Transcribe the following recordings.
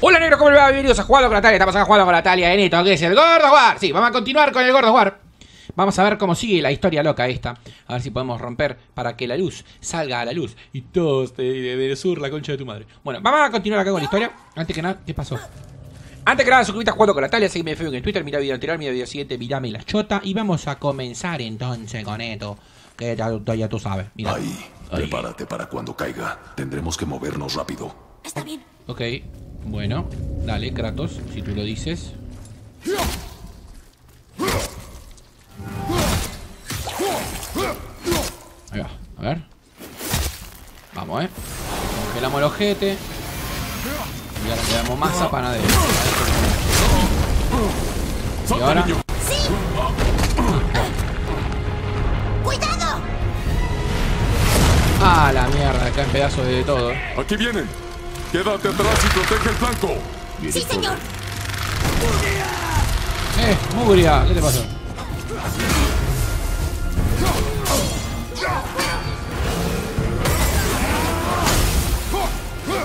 Hola negro, ¿cómo le va? Bienvenidos a Jugando con Natalia. Estamos acá jugando con Natalia en esto, que es el Gordo War. Sí, vamos a continuar con el Gordo War. Vamos a ver cómo sigue la historia loca esta. A ver si podemos romper para que la luz salga a la luz. Y todos te de, de sur la concha de tu madre. Bueno, vamos a continuar acá con la historia. Antes que nada, ¿qué pasó? Antes que nada, suscríbete a Jugando con Natalia. Sígueme en Facebook en Twitter. Mira el video anterior, mira el video siguiente. Mirame la chota. Y vamos a comenzar entonces con esto. Que ya, ya tú sabes. Mira. Ahí, Ahí. prepárate para cuando caiga. Tendremos que movernos rápido. Está bien. Ok, bueno, dale, Kratos, si tú lo dices. Ahí va, a ver. Vamos, eh. Congelamos el ojete. Y ahora le damos masa panadero. Y ahora. ¡Cuidado! Ah, la mierda, acá en pedazos de todo. Aquí vienen. Quédate atrás y protege el flanco. ¡Sí, señor! Eh, Mugria, ¿qué te pasó?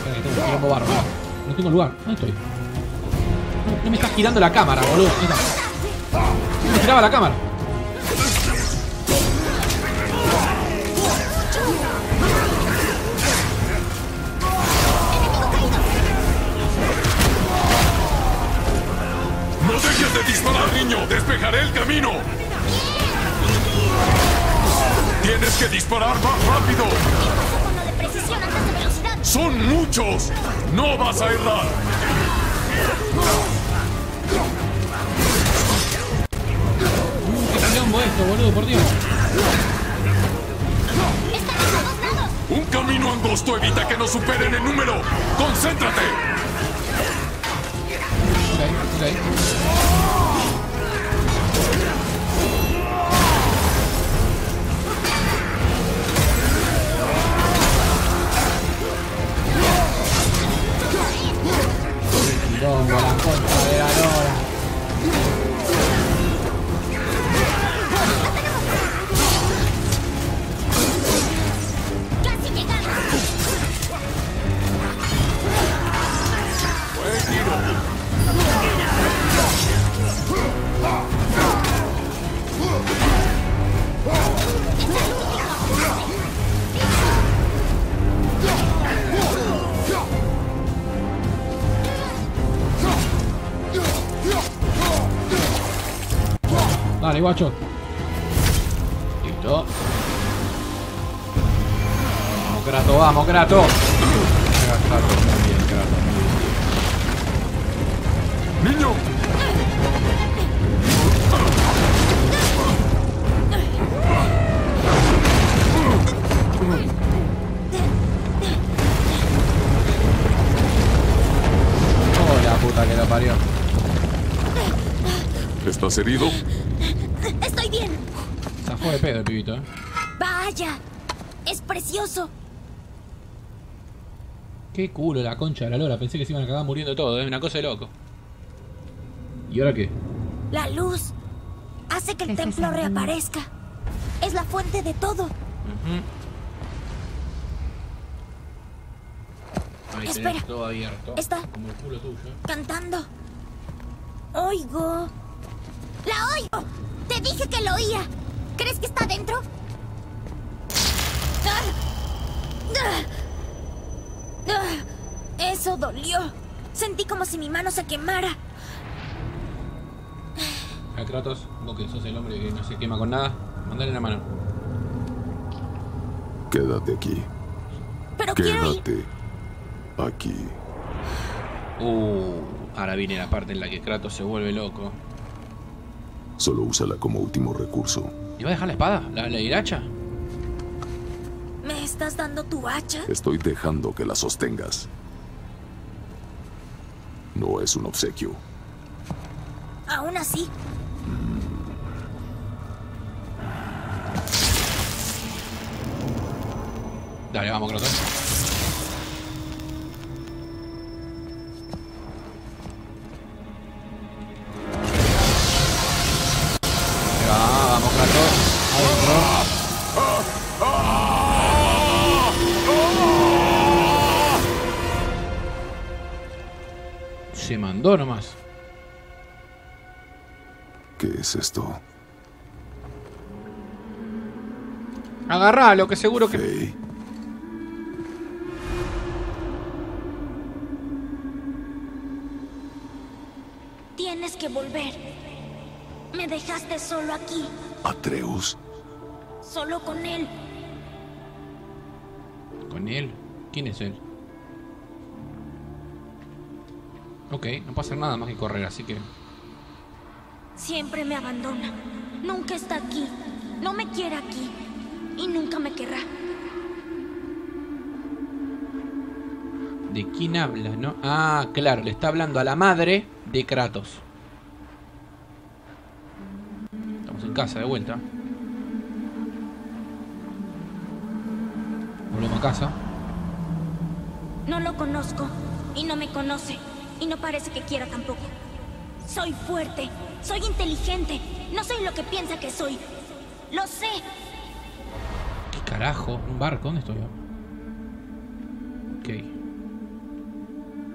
Que tengo un bárbaro. No tengo lugar. ¿Dónde estoy? No, no me estás girando la cámara, boludo. No me giraba la cámara. Camino. Tienes que disparar más rápido. Son muchos. No vas a errar. Qué quilombo esto, boludo, por Dios. Un camino angosto evita que nos superen el número. Concéntrate. Ok, ok. Quilombo, la concha de la. Dale, guacho. Listo. Vamos, Kratos, vamos, Kratos. Venga, Kratos, muy bien, Kratos, muy bien. Niño. Oh, la puta que lo parió. ¿Estás herido? Eh. ¡Vaya! ¡Es precioso! Qué culo la concha de la lora. Pensé que se iban a acabar muriendo todos, es una cosa de loco. ¿Y ahora qué? La luz hace que el templo reaparezca. Es la fuente de todo. Ahí Espera. tenés todo abierto. Está. Como el culo tuyo. Cantando. Oigo. ¡La oigo! Te dije que lo oía. ¿Crees que está dentro? Eso dolió. Sentí como si mi mano se quemara. A Kratos, vos que sos el hombre que no se quema con nada, mandale la mano. Quédate aquí. Pero quiero ir. Quédate aquí. Uh, ahora viene la parte en la que Kratos se vuelve loco. Solo úsala como último recurso. ¿Y va a dejar la espada? ¿La, la hiracha? ¿Me estás dando tu hacha? Estoy dejando que la sostengas. No es un obsequio. Aún así. Dale, vamos, Kratos. Agarralo, que seguro que. Hey, Tienes que volver. Me dejaste solo aquí, Atreus. solo con él. ¿Con él? ¿Quién es él? Ok, no pasa nada más que correr, así que. Siempre me abandona. Nunca está aquí. No me quiere aquí. Y nunca me querrá. ¿De quién habla, no? Ah, claro, le está hablando a la madre de Kratos. Estamos en casa de vuelta. Volvemos a casa. No lo conozco. Y no me conoce. Y no parece que quiera tampoco. Soy fuerte. Soy inteligente. No soy lo que piensa que soy. Lo sé. ¿Qué carajo? ¿Un barco? ¿Dónde estoy yo? Ok.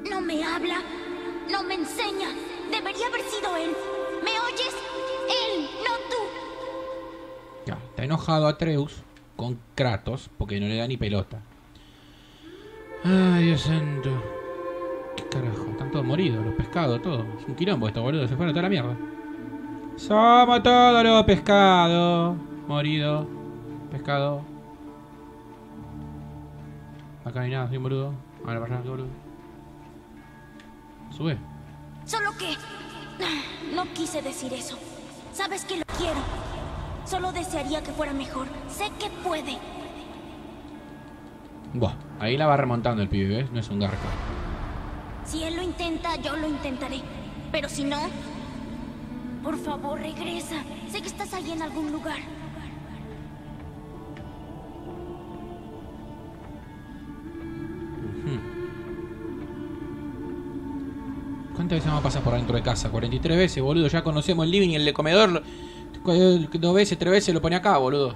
No me habla. No me enseña. Debería haber sido él. ¿Me oyes? Él, no tú. Ya, está enojado Atreus con Kratos porque no le da ni pelota. Ay, Dios santo. ¿Qué carajo? Están todos moridos, los pescados, todo. Es un quilombo esto, boludo. Se fueron a toda la mierda. Somos todos los pescados. Morido. Pescado. Acá no hay nada, soy un boludo. Ahora para allá, qué boludo. Sube. Solo que... No quise decir eso. Sabes que lo quiero. Solo desearía que fuera mejor. Sé que puede. Buah, ahí la va remontando el pibe, ¿ves? No es un garca. Si él lo intenta, yo lo intentaré. Pero si no... Por favor, regresa. Sé que estás ahí en algún lugar. ¿Cuántas veces vamos a pasar por dentro de casa? 43 veces, boludo. Ya conocemos el living y el de comedor. Dos veces, tres veces lo pone acá, boludo.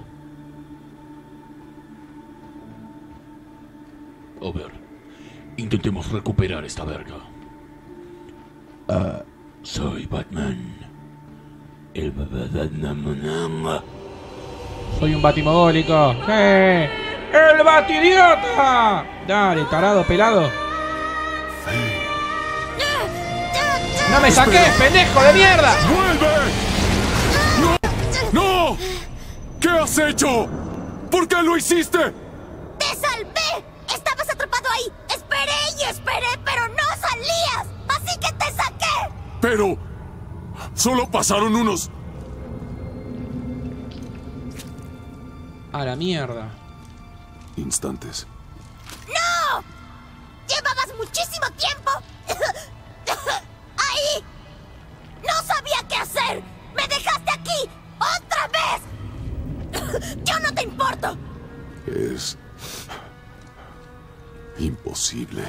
A ver, intentemos recuperar esta verga. Ah, soy Batman. El Batman. Soy un batimogólico. ¡Eh! ¡El batidiota! Dale, tarado, pelado. ¡No me saques, pendejo de mierda! ¡Vuelve! ¡No! ¡No! ¿Qué has hecho? ¿Por qué lo hiciste? ¡Te salvé! Estabas atrapado ahí. Esperé y esperé, pero no salías. Así que te saqué. Pero... Solo pasaron unos... A la mierda. Instantes. ¡No! Llevabas muchísimo tiempo. ahí. No sabía qué hacer. Me dejaste aquí. ¡Otra vez! Yo no te importo. Es... Imposible.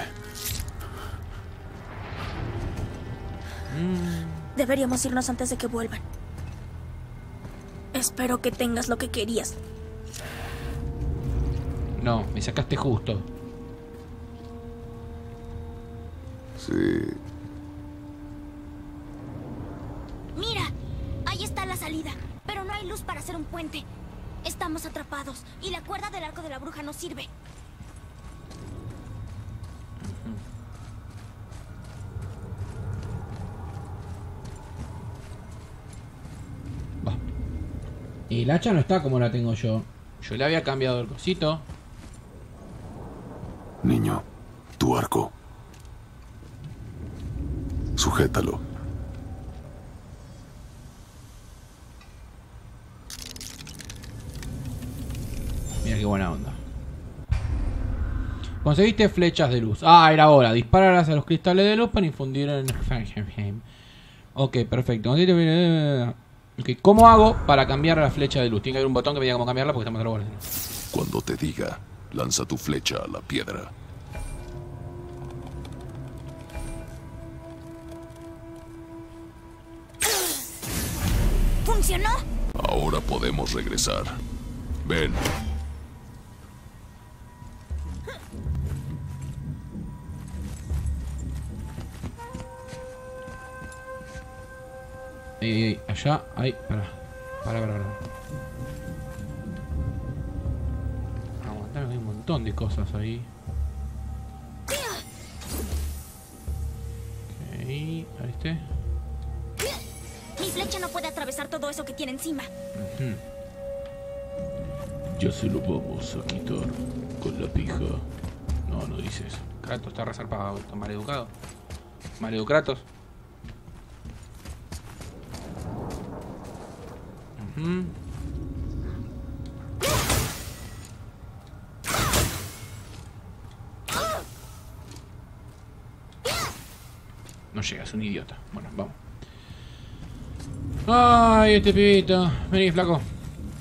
Deberíamos irnos antes de que vuelvan. Espero que tengas lo que querías. No, me sacaste justo. Sí. Mira, ahí está la salida, pero no hay luz para hacer un puente. Estamos atrapados y la cuerda del arco de la bruja no sirve. Va. Y el hacha no está como la tengo yo. Yo le había cambiado el cosito. Niño, tu arco. Sujétalo. Mira qué buena onda. Conseguiste flechas de luz. Ah, era hora. Dispararlas a los cristales de luz para infundir en... Ok, perfecto. Conseguiste- Ok, ¿Cómo hago para cambiar la flecha de luz? Tiene que haber un botón que me diga cómo cambiarla porque estamos a la. Cuando te diga, Lanza tu flecha a la piedra. ¿Funcionó? Ahora podemos regresar. Ven. Ey, allá, ahí, para, para, para, para. Montón de cosas ahí. Ok, ahí esté. Mi flecha no puede atravesar todo eso que tiene encima. Ya se lo vamos a quitar con la pija. No, no dice eso. Kratos está resarpado, está mal educado. Mal educados. Ujú. No llega, es un idiota. Bueno, vamos. Ay, este pibito. Vení, flaco.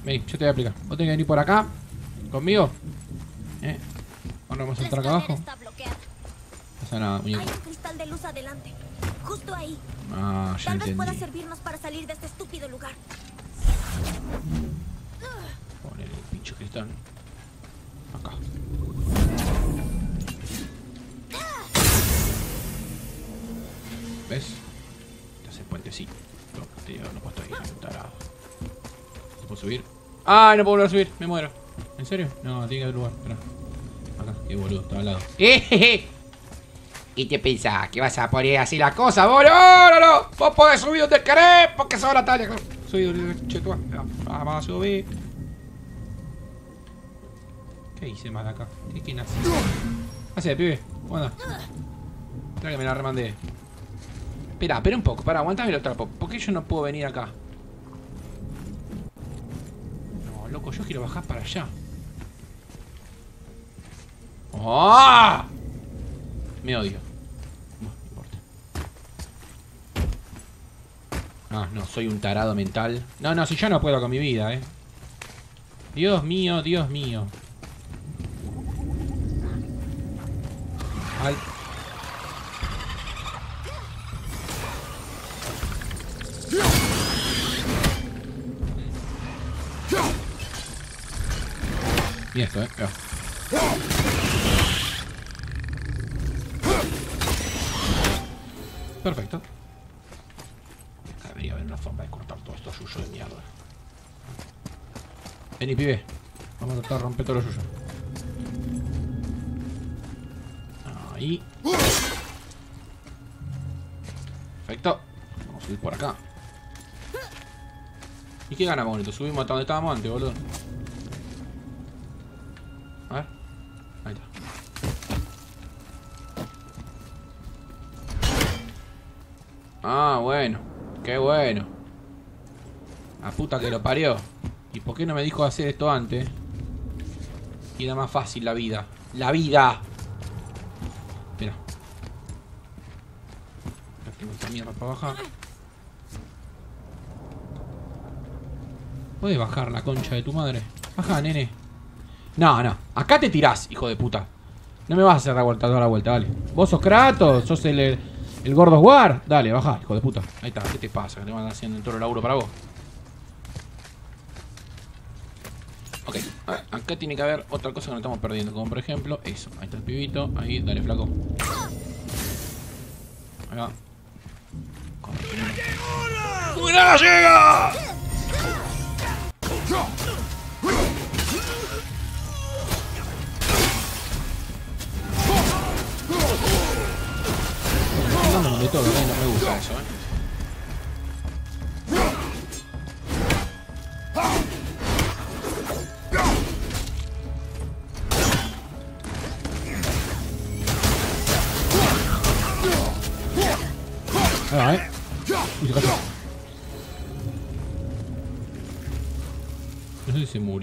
Vení, yo te voy a explicar. Vos tenés que venir por acá. Conmigo. ¿Eh? Ahora vamos a entrar acá abajo. No pasa nada, Hay muñeco. un cristal de luz adelante. Justo ahí. Ah, ya Tal vez pueda servirnos para salir de este estúpido lugar. Poner el pincho cristal. Acá. ¿Ves? Este es el puentecito. No, tío, no puedo estar ahí, tarado. ¿No puedo subir? ¡Ah! No puedo volver a subir, me muero. ¿En serio? No, tiene que haber lugar. Espera. Acá, qué boludo, está al lado. ¡Eh! ¿Y te pensás que vas a poner así la cosa, vos? ¡No, no, no! Vos podés subir donde querés, porque sos la talla. Subí donde che, tú, Vamos a subir. ¿Qué hice mal acá? ¿Qué quién hace? Hace, pibe. ¿Cómo anda? Espera que me la remandé. Espera, espera un poco, para, aguantame los trapos. ¿Por qué yo no puedo venir acá? No, loco, yo quiero bajar para allá. ¡Ah! Me odio. No, no importa. Ah, no, soy un tarado mental. No, no, si yo no puedo con mi vida, eh. Dios mío, Dios mío. Al... Y esto, eh. Perfecto. Debería haber una forma de cortar todo esto suyo de mierda. Vení, pibe. Vamos a tratar de romper todo lo suyo. Ahí. ¿Y qué ganamos con? Subimos hasta donde estábamos antes, boludo. A ver. Ahí está. Ah, bueno. Qué bueno. La puta que lo parió. ¿Y por qué no me dijo hacer esto antes? Y era más fácil la vida. ¡La vida! Espera. Tengo esta mierda para bajar. ¿Puedes bajar la concha de tu madre? Baja, nene. No, no. Acá te tirás, hijo de puta. No me vas a hacer la vuelta toda la vuelta, dale. Vos sos Kratos, sos el, el, Gordo War. Dale, baja, hijo de puta. Ahí está, ¿qué te pasa? Que te van haciendo el toro laburo para vos. Ok, acá tiene que haber otra cosa que no estamos perdiendo. Como por ejemplo, eso. Ahí está el pibito. Ahí, dale, flaco. Ahí va. ¡No llega!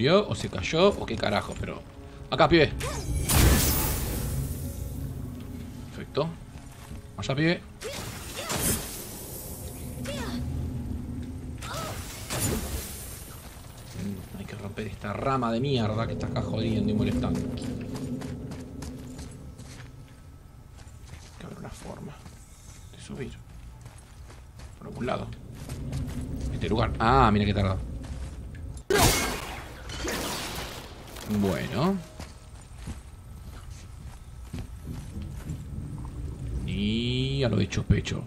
Murió o se cayó o qué carajo, pero... Acá, pibe. Perfecto. Allá, pibe. Mm, Hay que romper esta rama de mierda que está acá jodiendo y molestando. Hay que haber una forma de subir. Por algún lado. Este lugar. Ah, mira qué tardado. pecho, pecho.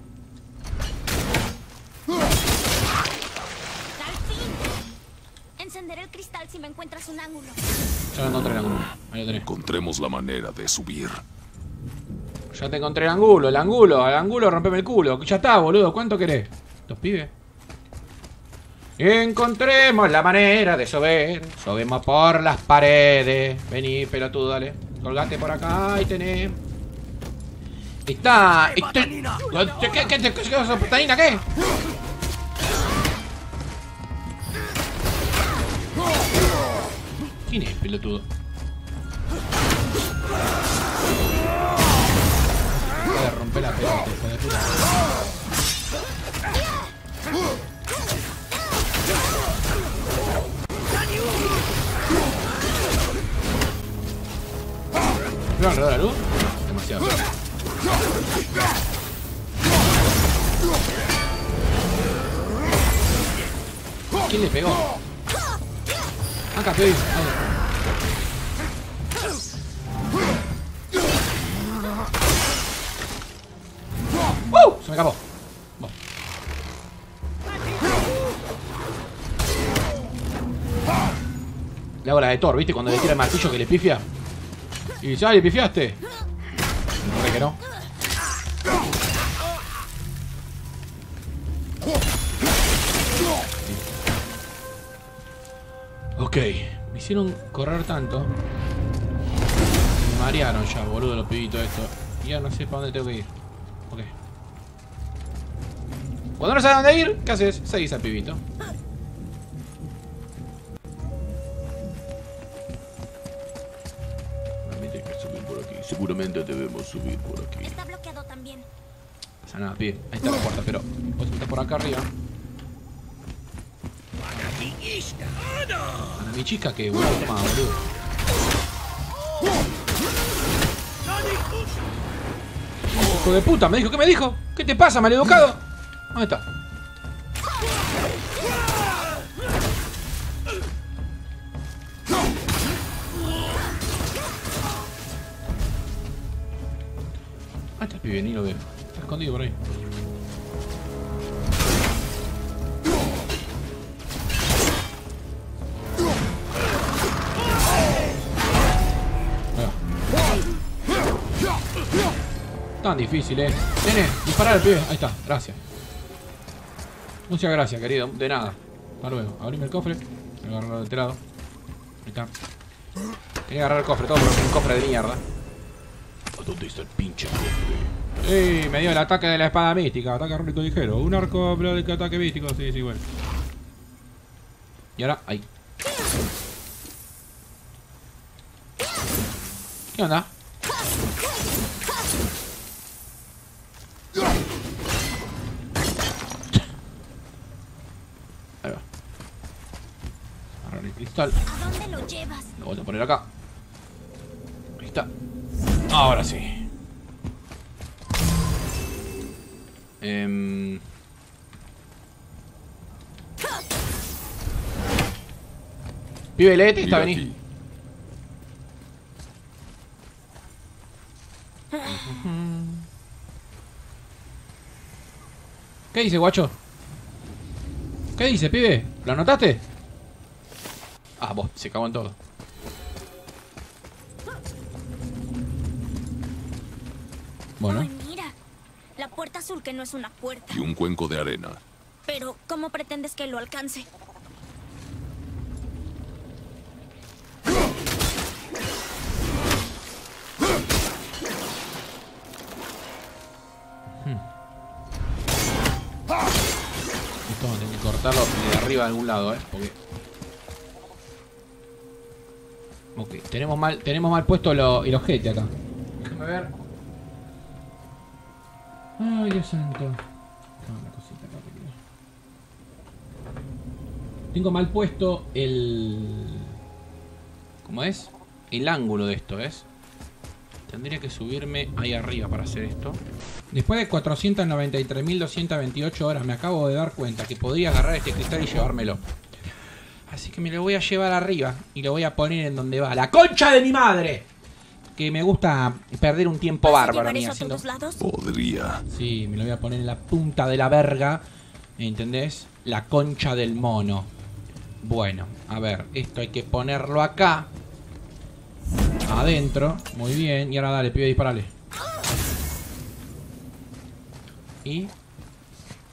Encenderé el cristal si me encuentras un ángulo. Ya encontré el ángulo. Ahí lo Encontremos la manera de subir. Ya te encontré el ángulo, el ángulo, el ángulo, rompeme el culo. Ya está, boludo. ¿Cuánto querés? Los pibes. Encontremos la manera de subir Sobemos por las paredes. Vení, pelotudo, dale. Colgate por acá y tenés. Está. ¿Qué, qué, qué, qué, qué? ¿Quién es, pelotudo? Voy a romper la pelota, hijo de puta. ¿No alrededor de la luz? Demasiado. ¿Quién le pegó? Acá, Pedro. ¡Uh! Se me acabó. Le hago la de Thor, ¿viste? Cuando le tira el martillo que le pifia. Y ¡ay, le pifiaste! Hicieron correr tanto. Me marearon ya, boludo, los pibitos estos. Y ya no sé para dónde tengo que ir. Ok. Cuando no sabes dónde ir, ¿qué haces? Seguís al pibito. Hay que subir por aquí. Seguramente debemos subir por aquí. Está bloqueado también. No pasa nada, pibe. Ahí está la puerta, pero vos estás por acá arriba. Para mi chica que boludo, toma, boludo. Hijo de puta, me dijo, ¿qué me dijo? ¿Qué te pasa, maleducado? ¿Dónde está? Difícil, eh. Nene, disparar al pibe. Ahí está, gracias. Muchas gracias, querido. De nada. Hasta luego. Abrime el cofre. Voy a agarrarlo de este lado. Ahí está. Tenía que agarrar el cofre, todo por un cofre de mierda. ¿A dónde está el pinche cofre? ¡Ey! Me dio el ataque de la espada mística. Ataque rúnico ligero. Un arco de ataque místico. Sí, sí, bueno. Y ahora, ahí. ¿Qué onda? Cristal. ¿A dónde lo llevas? Lo voy a poner acá. Ahí está. Ahora sí. Em, Pibe, leete esta, vení. ¿Qué dice, guacho? ¿Qué dice, pibe? ¿Lo anotaste? Vos, se cagó en todo. Bueno, Ay, mira. La puerta azul que no es una puerta. Y un cuenco de arena. Pero, ¿cómo pretendes que lo alcance? esto vamos a tener que cortarlo de arriba de algún lado, ¿eh? Porque... tenemos mal, tenemos mal puesto lo- el ojete acá. Déjame ver. Ay, Dios santo. Tengo mal puesto el... ¿Cómo es? El ángulo de esto, ¿ves? Tendría que subirme ahí arriba para hacer esto. Después de 493.228 horas me acabo de dar cuenta que podría agarrar este cristal y llevármelo. Así que me lo voy a llevar arriba y lo voy a poner en donde va. ¡La concha de mi madre! Que me gusta perder un tiempo ¿Vas a bárbaro a llevar mí eso a haciendo... Podría. Sí, me lo voy a poner en la punta de la verga. ¿Entendés? La concha del mono. Bueno, a ver, esto hay que ponerlo acá. Adentro. Muy bien. Y ahora dale, pibe, disparale. ¿Y?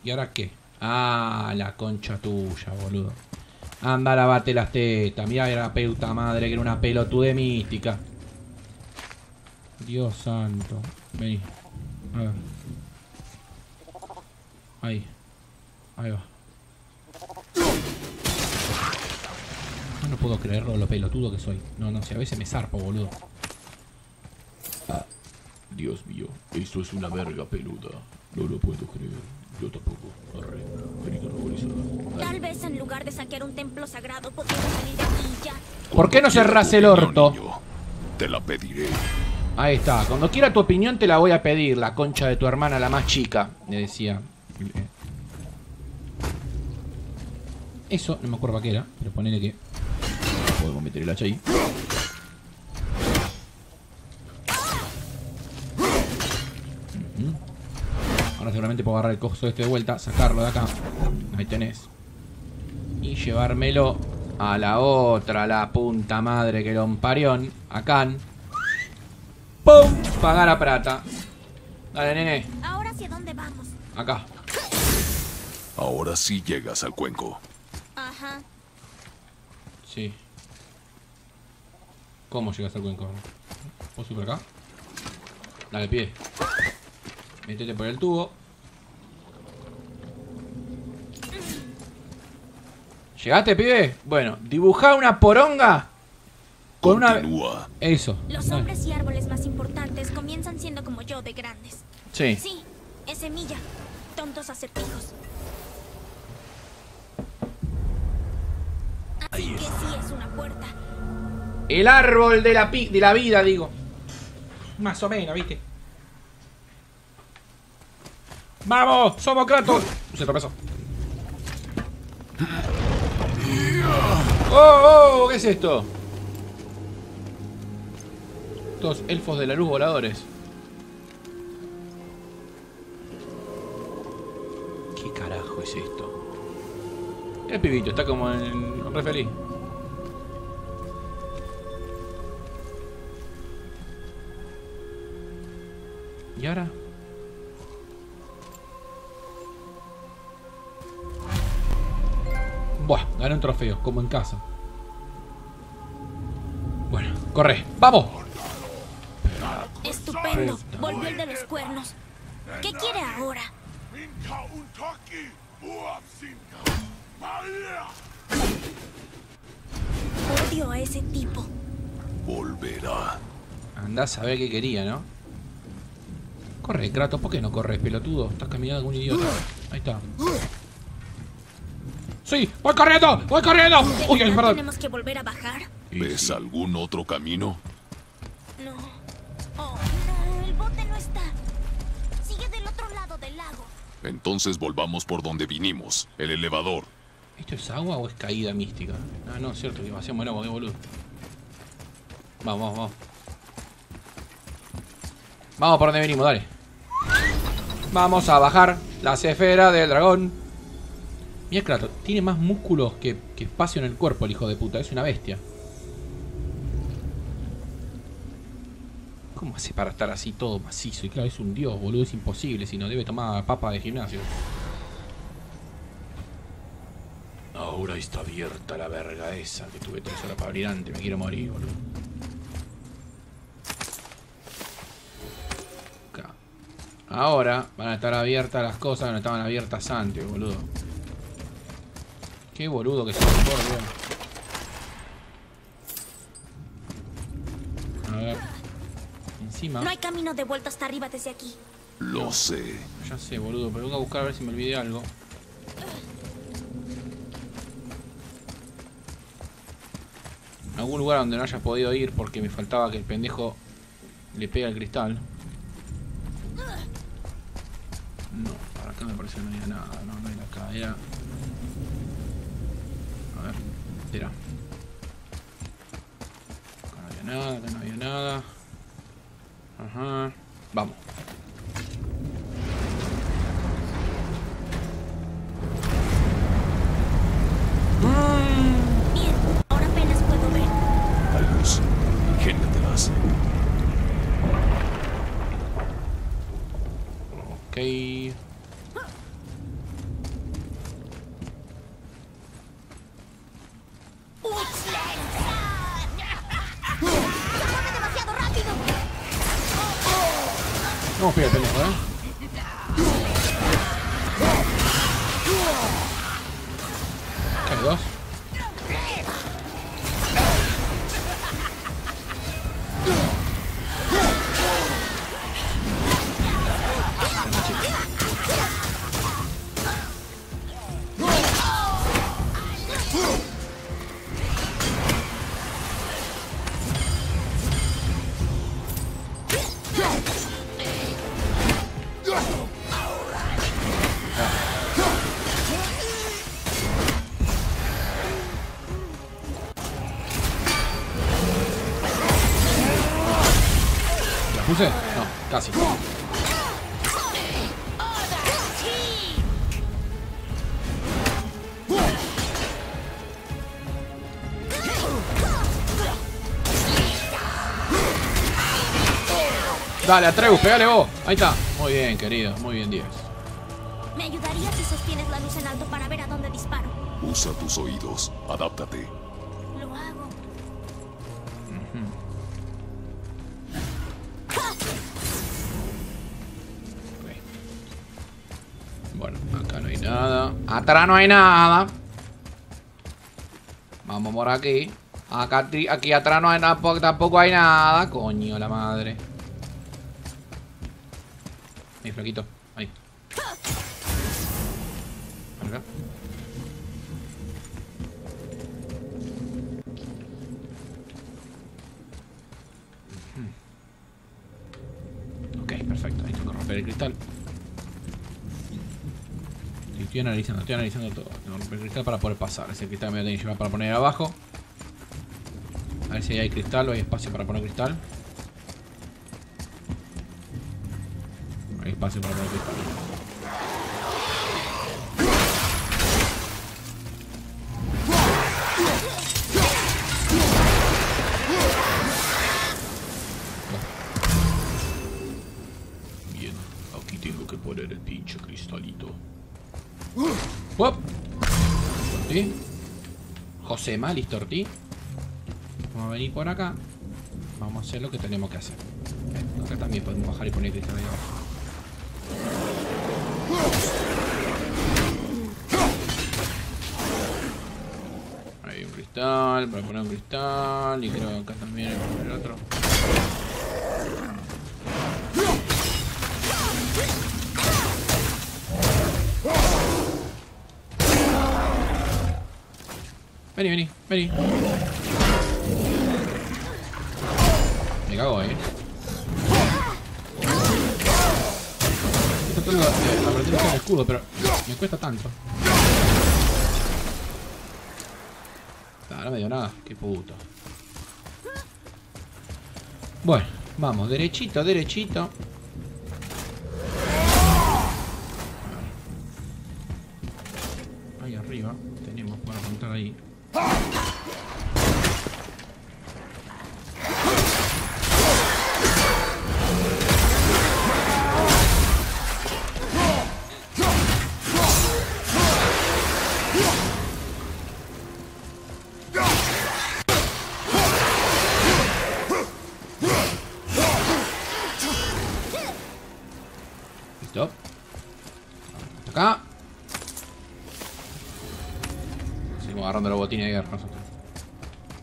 ¿Y ahora qué? Ah, la concha tuya, boludo. Anda, lavate las tetas. Mirá, era la puta madre que era una pelotude mística. Dios santo. Vení. A ver. Ahí. Ahí va. No, no puedo creerlo lo pelotudo que soy. No, no, si a veces me zarpo, boludo. Dios mío, esto es una verga peluda. No lo puedo creer. Yo tampoco. Arre. Tal vez en lugar de saquear un templo sagrado, podríamos salir de aquí ya. ¿Por qué no cerrás el orto? niño, Te la pediré. Ahí está. Cuando quiera tu opinión te la voy a pedir. La concha de tu hermana, la más chica. Le decía. Eso, no me acuerdo para qué era. Pero ponele que... Podemos meter el hacha ahí. Ahora seguramente puedo agarrar el coso este de vuelta. Sacarlo de acá. Ahí tenés. Y llevármelo a la otra, la punta madre que lo parión. Acá. ¡Pum! Pagar a plata. Dale, nene. Ahora hacia dónde vamos. Acá. Ahora sí llegas al cuenco. Ajá. Sí. ¿Cómo llegas al cuenco? ¿Puedo subir por acá? Dale, pie. Métete por el tubo. ¿Llegaste, pibe? Bueno, dibujá una poronga con una... Continúa. Eso. Los Dale. hombres y árboles más importantes comienzan siendo como yo de grandes. Sí. Sí, es semilla. Tontos acertijos. Así que sí es una puerta. El árbol de la, pi- de la vida, digo. Más o menos, ¿viste? ¡Vamos! ¡Somos Kratos! Se tropezó. ¡Oh, oh! ¿Qué es esto? Estos elfos de la luz voladores. ¿Qué carajo es esto? El pibito está como en re feliz. ¿Y ahora? Buah, gané un trofeo, como en casa. Bueno, corre, ¡vamos! Estupendo. Volvió el de los cuernos. ¿Qué quiere ahora? Odio a ese tipo. Volverá. Andás a ver qué quería, ¿no? Corre, Kratos, ¿por qué no corres, pelotudo? Estás caminando como un idiota. Ahí está. ¡Sí! ¡Voy corriendo! ¡Voy corriendo! ¿De ¡Uy, ay, perdón! tenemos que volver a bajar? ¿Ves algún otro camino? No. Oh, no, el bote no está. Sigue del otro lado del lago. Entonces volvamos por donde vinimos, el elevador. ¿Esto es agua o es caída mística? Ah, no, cierto, que vaciamos el agua, qué boludo. Vamos, vamos, vamos. Vamos por donde venimos, dale. Vamos a bajar la esfera del dragón. Mira, Kratos, tiene más músculos que, espacio en el cuerpo el hijo de puta. Es una bestia. ¿Cómo hace para estar así todo macizo? Y claro, es un dios, boludo, es imposible. Si no debe tomar papa de gimnasio. Ahora está abierta la verga esa que tuve tres horas para abrir antes. Me quiero morir, boludo. Ahora van a estar abiertas las cosas que no estaban abiertas antes, boludo. Qué boludo que soy, por Dios. A ver. Encima. No hay camino de vuelta hasta arriba desde aquí. Lo sé. Ya sé, boludo, pero vengo a buscar a ver si me olvidé algo. Algún lugar donde no haya podido ir porque me faltaba que el pendejo le pegue al cristal. No, para acá me parece que no había nada, no, no era acá, era... A ver, tira. No había nada, no había nada. Ajá. Vamos. Bien, ahora apenas puedo ver. La luz, ingéniatelas. Ok. Casi. Dale, Atreus, pegale vos. Ahí está. Muy bien, querido. Muy bien, 10. ¿Me ayudaría si sostienes la luz en alto para ver a dónde disparo? Usa tus oídos. Adáptate. Atrás no hay nada. Vamos por aquí. Acá, aquí atrás no hay tampoco, tampoco hay nada. Coño, la madre. Ahí, flaquito. Ahí. Acá. Ujú. Ok, perfecto. Ahí tengo que romper el cristal. Estoy analizando, estoy analizando todo. Tengo que romper el cristal para poder pasar. Ese cristal me lo tengo que llevar para poner abajo. A ver si hay cristal o hay espacio para poner cristal. Hay espacio para poner cristal. Ortiz. Josema, listo Ortiz. Vamos a venir por acá. Vamos a hacer lo que tenemos que hacer. Acá también podemos bajar y poner cristal ahí abajo. Hay un cristal, para poner un cristal. Y creo que acá también hay que poner otro. Vení, vení, vení. Me cago, eh. Estoy tratando de apretar el escudo, pero me cuesta tanto. Ah, no me dio nada. Qué puto. Bueno, vamos, derechito, derechito.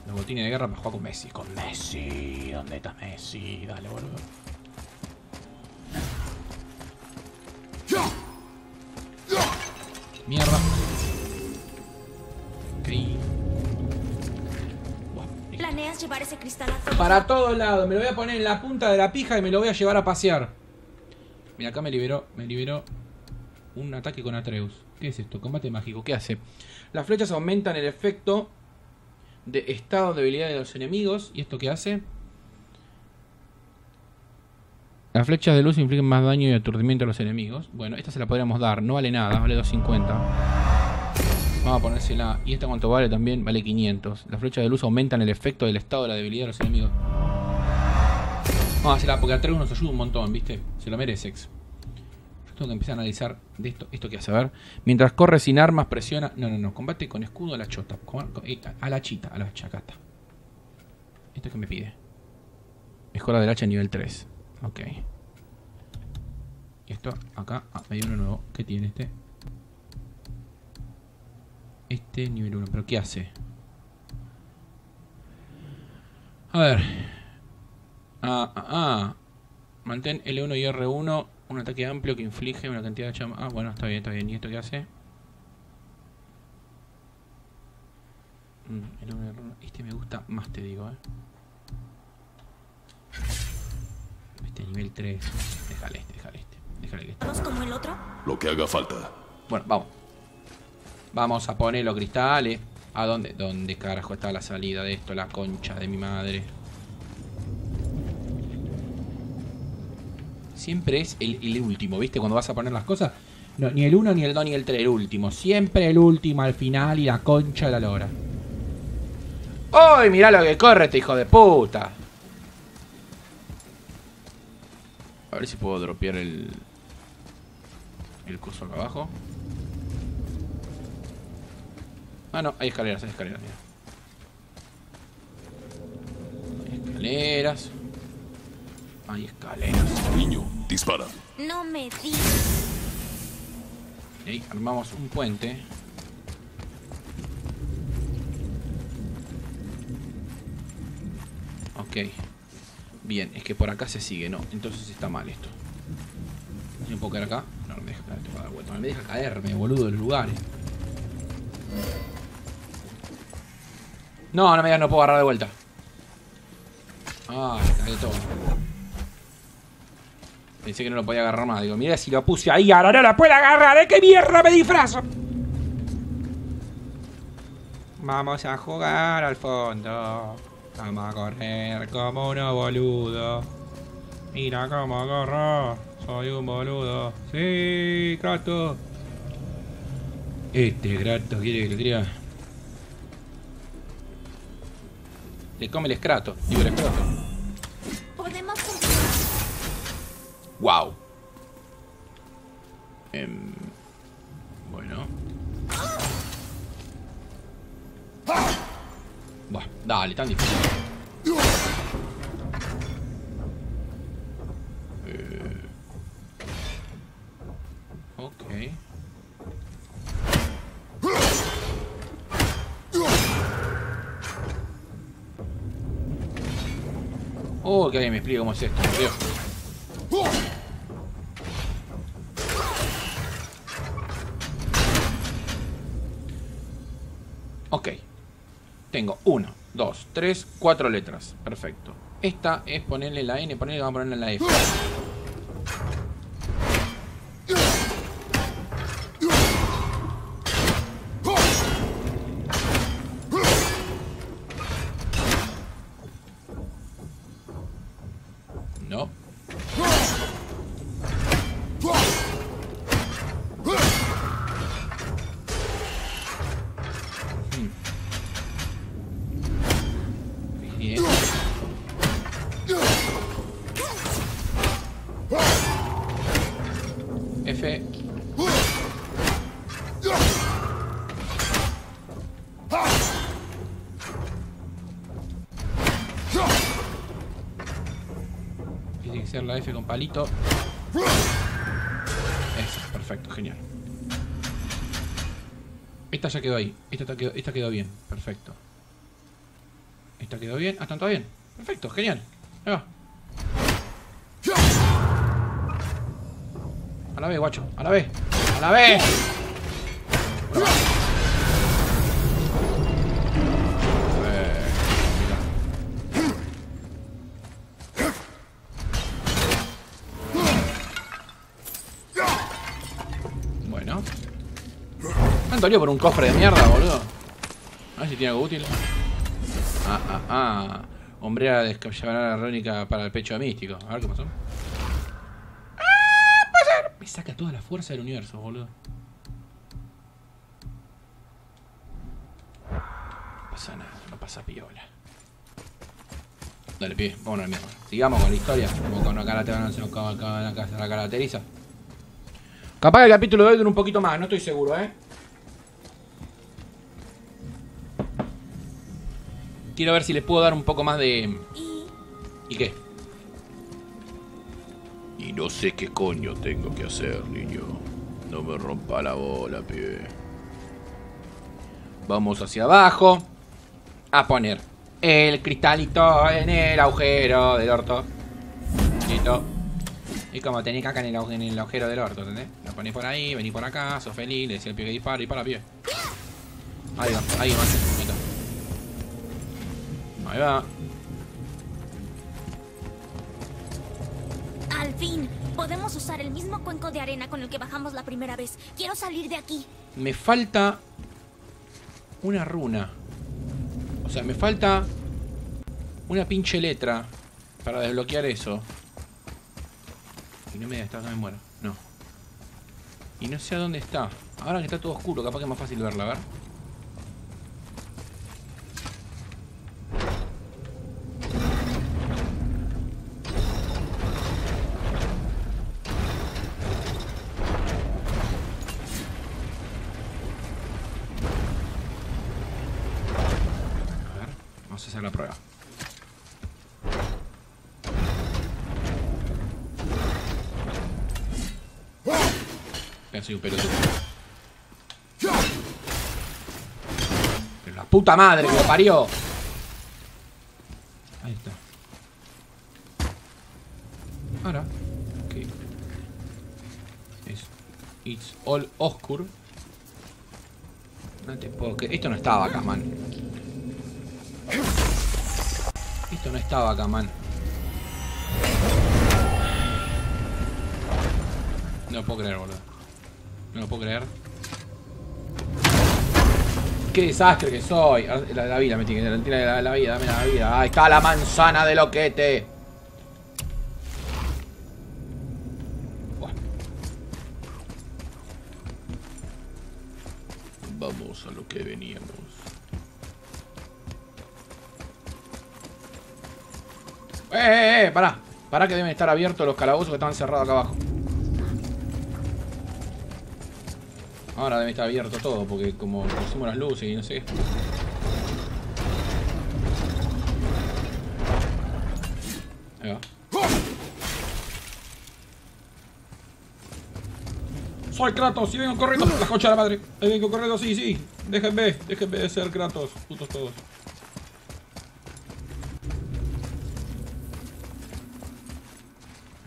Los botines de guerra para jugar con Messi. Con Messi. ¿Dónde está Messi? Dale, boludo. Mierda. ¿Planeas llevar ese cristal a Para todos lados. Me lo voy a poner en la punta de la pija y me lo voy a llevar a pasear. Mira, acá me liberó, me liberó un ataque con Atreus. ¿Qué es esto? Combate mágico. ¿Qué hace? Las flechas aumentan el efecto de estado de debilidad de los enemigos. ¿Y esto qué hace? Las flechas de luz infligen más daño y aturdimiento a los enemigos. Bueno, esta se la podríamos dar. No vale nada, vale 250. Vamos a ponérsela. ¿Y esta cuánto vale también? Vale 500. Las flechas de luz aumentan el efecto del estado de la debilidad de los enemigos. Vamos a hacerla porque Atreus nos ayuda un montón, ¿viste? Se lo merece. Tengo que empezar a analizar de esto. ¿Esto qué hace? A ver. Mientras corre sin armas, presiona. No, no, no. Combate con escudo a la chota. Eh, A la chita, a la chacata. ¿Esto que me pide? Mejora del hacha nivel 3. Ok. Y esto acá, ah, me uno nuevo. ¿Qué tiene este? Este nivel 1, pero ¿qué hace? A ver. Ah, ah, ah. Mantén L1 y R1 un ataque amplio que inflige una cantidad de chama. Ah, bueno, está bien, está bien. ¿Y esto qué hace? Mm, L1 y R1. Este me gusta más, te digo, eh. Este nivel 3. Déjale este, déjale este. Déjale que este. ¿Dos como el otro? Lo que haga falta. Bueno, vamos. Vamos a poner los cristales. ¿A dónde? ¿Dónde carajo está la salida de esto? La concha de mi madre. Siempre es el, último, ¿viste? Cuando vas a poner las cosas. No, ni el 1, ni el 2, ni el 3, el último. Siempre el último al final y la concha de la lora. ¡Uy! Mirá lo que corre este hijo de puta. A ver si puedo dropear el... El coso acá abajo. Ah, no, hay escaleras, hay escaleras, mira. Hay escaleras. Hay escaleras. Niño, dispara. No me digas. Y ahí armamos un puente. Ok. Bien, es que por acá se sigue, no. Entonces está mal esto. ¿No puedo caer acá? No, no me deja caer, tengo que dar vuelta. No me deja caerme, boludo, de los lugares. No, no me digas, no puedo agarrar de vuelta. Ah, cae todo. Pensé que no lo podía agarrar más. Digo, mira si lo puse ahí, ahora no lo puedo agarrar. ¿De qué mierda me disfrazo? Vamos a jugar al fondo. Vamos a correr como uno boludo. Mira cómo corro. Soy un boludo. Sí, Kratos. Este Kratos quiere que le tire. Le come el escrato. Digo, el escrato. Wow. Em, bueno. Buah, dale, tan difícil. Eh, ok. Oh, que alguien me explique cómo es esto, Dios. Tengo 1, 2, 3, 4 letras. Perfecto. Esta es ponerle la N, ponerle, vamos a ponerle la F. Ser la F con palito. Eso, perfecto, genial. Esta ya quedó ahí. Esta, ta- quedó, esta quedó bien, perfecto. Esta quedó bien. Ah, están todo bien. Perfecto, genial. Ahí va. A la vez, guacho. A la vez. A la vez. Eh, ¿Cuánto dolió por un cofre de mierda, boludo? A ver si tiene algo útil. Ah, ah, ah. Hombrera descabelladora rónica para el pecho místico. A ver qué pasó. ¡Ah! Me saca toda la fuerza del universo, boludo. No pasa nada, no pasa piola. Dale, pie, vámonos al mismo. Sigamos con la historia. Como con la cara te van a hacer la la caracteriza. Capaz el capítulo de hoy dure un poquito más, no estoy seguro, eh. Quiero ver si les puedo dar un poco más de. Y ¿Y qué? Y no sé qué coño tengo que hacer, niño. No me rompa la bola, pibe. Vamos hacia abajo. A poner el cristalito en el agujero del orto. Listo. Y como tenés caca en el, en el agujero del orto, ¿entendés? Lo ponés por ahí, venís por acá, sos feliz, le decís al pibe que dispara y para, pibe. Ahí va, ahí va. Ahí va. Al fin, podemos usar el mismo cuenco de arena con el que bajamos la primera vez. Quiero salir de aquí. Me falta una runa. O sea, me falta una pinche letra para desbloquear eso. Y no me da esta, no me muero. No. Y no sé a dónde está. Ahora que está todo oscuro, capaz que es más fácil verla, a ver. A ver, vamos a hacer la prueba. Ya soy un pelotudo. Pero la puta madre que lo parió. Ahí está. Ahora. ¿Qué? Es. It's all oscure. No te puedo creer. Esto no estaba acá, man. Esto no estaba acá, man. No lo puedo creer, boludo. No lo puedo creer. Qué desastre que soy. Ah, La, la vida me tiene la, la vida, dame la vida. Ahí está la manzana de loquete. Vamos a lo que veníamos. ¡Eh, eh, eh! Pará. Pará que deben estar abiertos los calabozos que estaban cerrados acá abajo. Ahora debe estar abierto todo, porque como pusimos las luces y no sé. Ahí va. Soy Kratos y vengo corriendo. La concha de la madre. Ahí vengo corriendo, sí, sí. Déjenme, déjenme de ser Kratos. Putos todos.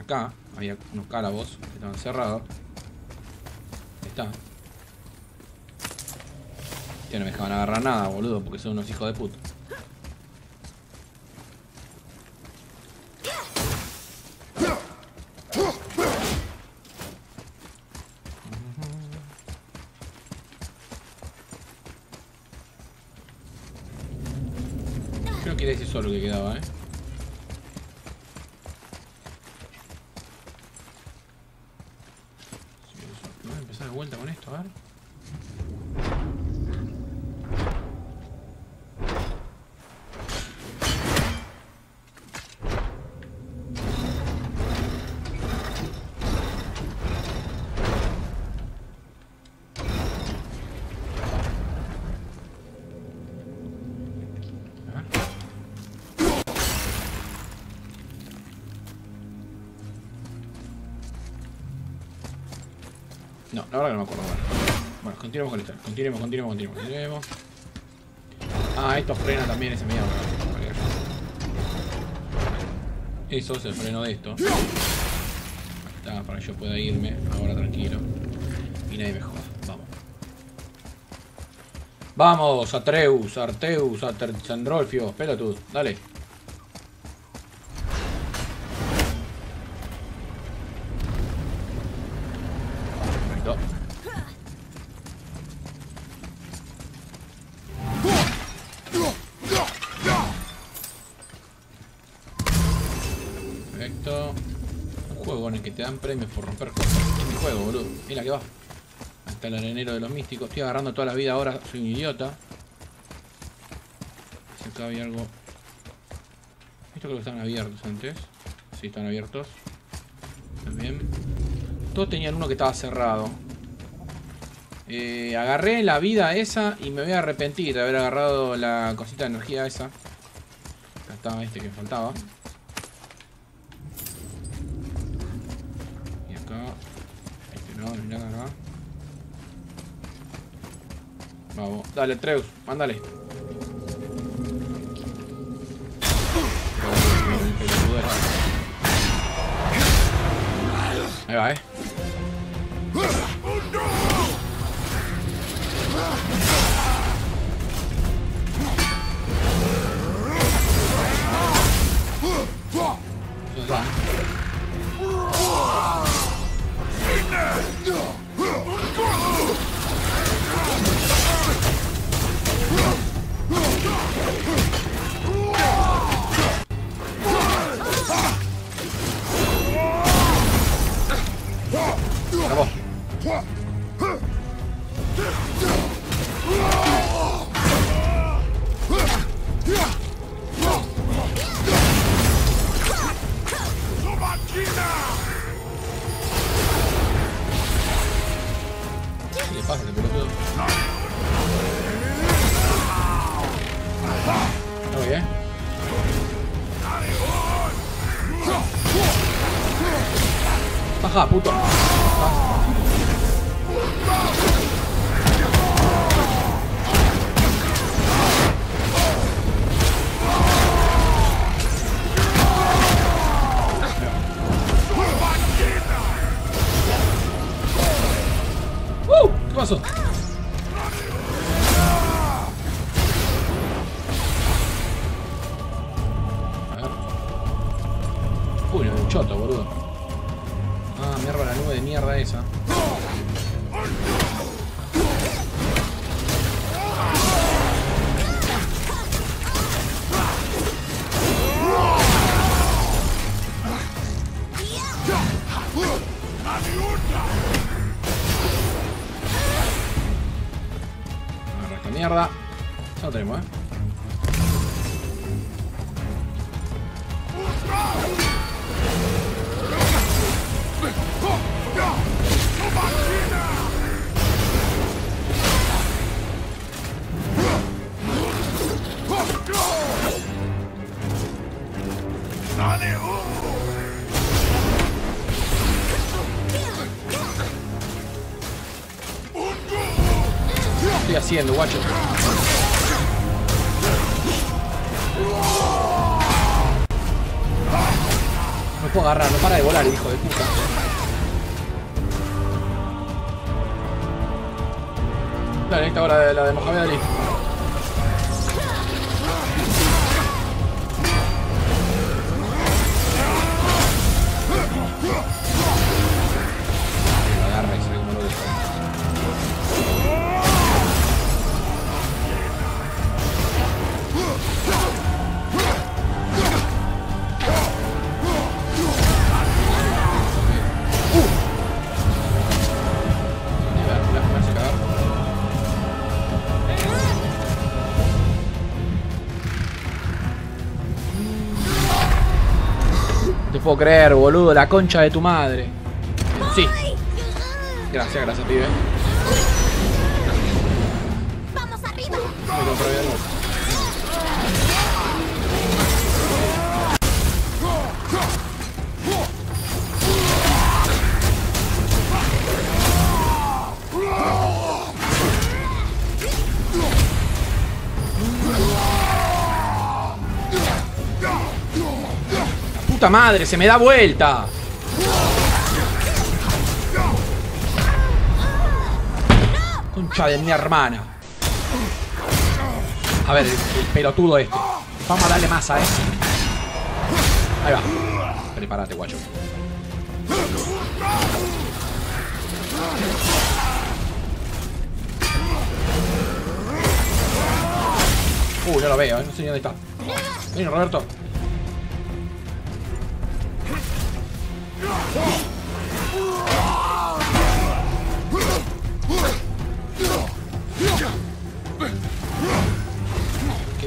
Acá había unos calabozos que estaban cerrados. Ahí está. No me dejaban agarrar nada, boludo, porque son unos hijos de puta. Creo que era ese solo que quedaba, eh. Voy a empezar de vuelta con esto, a ver. La verdad que no me acuerdo. Bueno, bueno continuemos con esto. Continuemos, continuemos, continuemos, continuemos. Ah, esto frena también ese miedo. Eso es el freno de esto. Ahí está, para que yo pueda irme ahora tranquilo. Y nadie me joda. Vamos. Vamos, Atreus, Arteus, Ater Sandrolfio, pelotud, dale. Dan premios por romper cosas. Es mi juego, boludo. Mira que va. Está el arenero de los místicos. Estoy agarrando toda la vida ahora. Soy un idiota. Si acá había algo. Esto creo que estaban abiertos antes. Sí, están abiertos. También. Todos tenían uno que estaba cerrado. Eh, agarré la vida esa y me voy a arrepentir de haber agarrado la cosita de energía esa. Acá estaba este que faltaba. Mirá acá. Vamos, dale, Treus, mándale. Ahí va, eh. Haciendo, guacho? Puedo creer, boludo, la concha de tu madre. Sí. Gracias, gracias, pibe. Puta madre, se me da vuelta. Concha de mi hermana. A ver, el, el pelotudo este. Vamos a darle masa, eh. Ahí va. Prepárate, guacho. Uh, no lo veo, eh. no sé ni dónde está. Vení, Roberto. Qué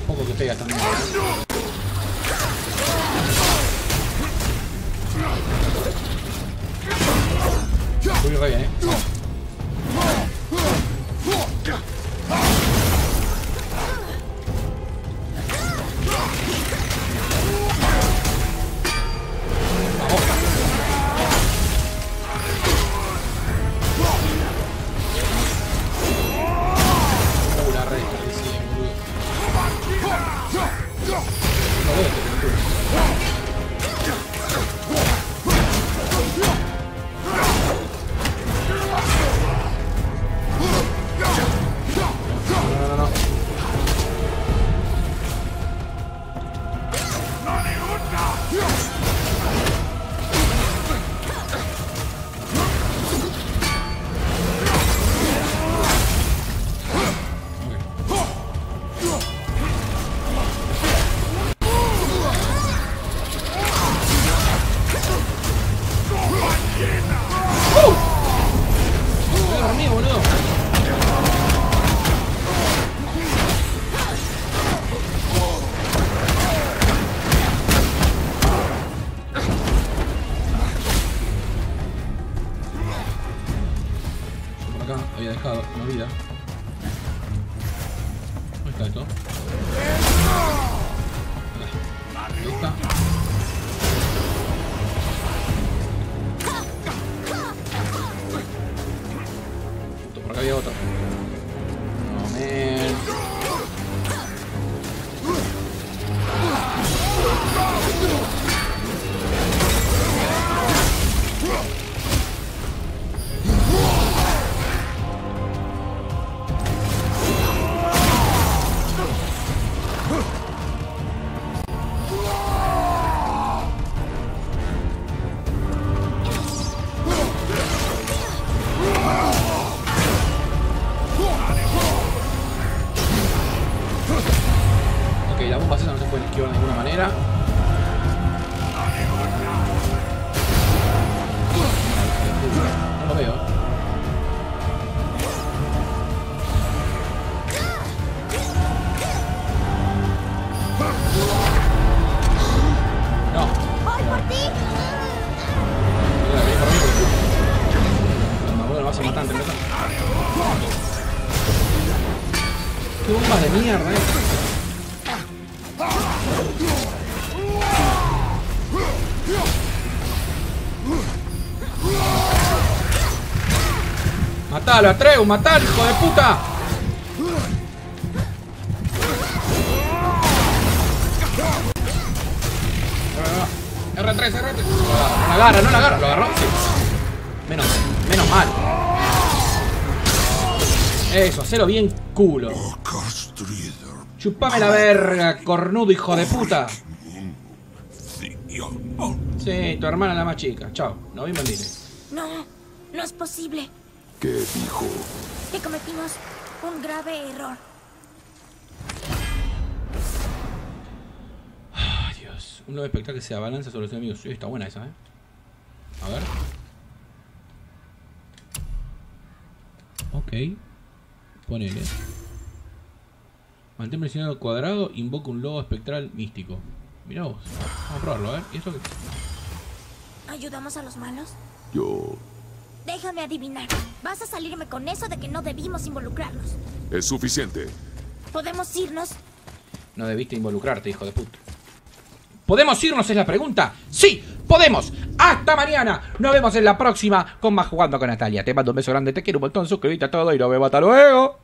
poco que pega. Voy re bien, eh. Había dejado una vida. ¿Dónde está esto? Ahí está. ¡Matalo, Atreu! ¡Matalo, hijo de puta! R3, R3. No agarra, no la agarra. ¿Lo agarró? Sí. Menos, menos mal. Eso, hacelo bien culo. Chupame la verga, cornudo hijo de puta. Sí, tu hermana la más chica. Chao, nos vimos en. No, no es posible. ¿Qué dijo? Que cometimos un grave error. Ay, Dios. Un nuevo espectáculo que se abalanza sobre los enemigos. Sí, está buena esa, ¿eh? A ver. Ok. Ponele. Mantén presionado cuadrado, invoca un lobo espectral místico. Mirá vos. Vamos a probarlo, a ver. ¿Y esto qué? ¿Ayudamos a los malos? Yo... Déjame adivinar. Vas a salirme con eso de que no debimos involucrarlos. Es suficiente. ¿Podemos irnos? No debiste involucrarte, hijo de puta. ¿Podemos irnos? Es la pregunta. ¡Sí! ¡Podemos! ¡Hasta mañana! Nos vemos en la próxima con más Jugando con Natalia. Te mando un beso grande, te quiero un montón, suscríbete a todo y nos vemos hasta luego.